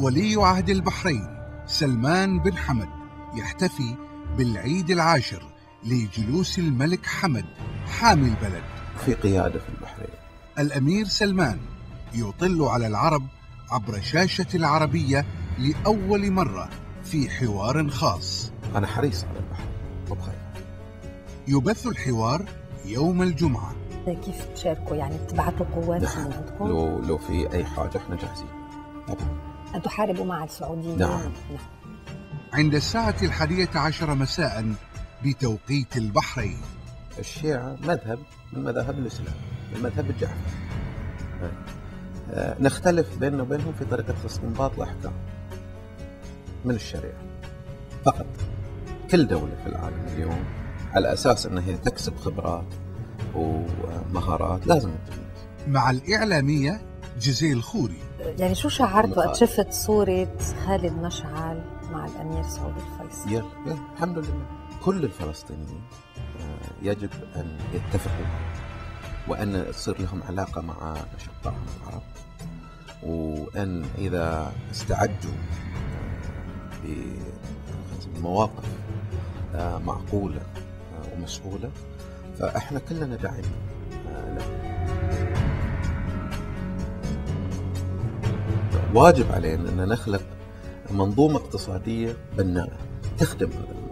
ولي عهد البحرين سلمان بن حمد يحتفي بالعيد العاشر لجلوس الملك حمد حامي البلد. في قيادة في البحرين. الأمير سلمان يطل على العرب عبر شاشة العربية لأول مرة في حوار خاص. أنا حريص على البحر. وبخير يبث الحوار يوم الجمعة. كيف تشاركوا؟ يعني بتبعتوا قوات نعم لو لو في أي حاجة إحنا جاهزين. طبعا أن تحاربوا مع السعوديين. نعم. عند الساعة الحادية عشر مساء بتوقيت البحرين. الشيعة مذهب من مذاهب الإسلام المذهب الجعفري آه، نختلف بيننا وبينهم في طريقة استنباط الأحكام من الشريعة. فقط كل دولة في العالم اليوم على أساس أنها هي تكسب خبرات ومهارات لازم تتميز مع الإعلامية جزيل خوري. يعني شو شعرت وقت. شفت صورة خالد مشعل مع الأمير سعود الفيصل؟ يلا يلا الحمد لله كل الفلسطينيين آه، يجب أن يتفقوا وأن تصير لهم علاقة مع أشقائهم العرب وأن إذا استعدوا آه، بمواقف آه، معقولة ومسؤولة فإحنا كلنا داعمين واجب علينا أن نخلق منظومة اقتصادية بناءة. تخدم هذا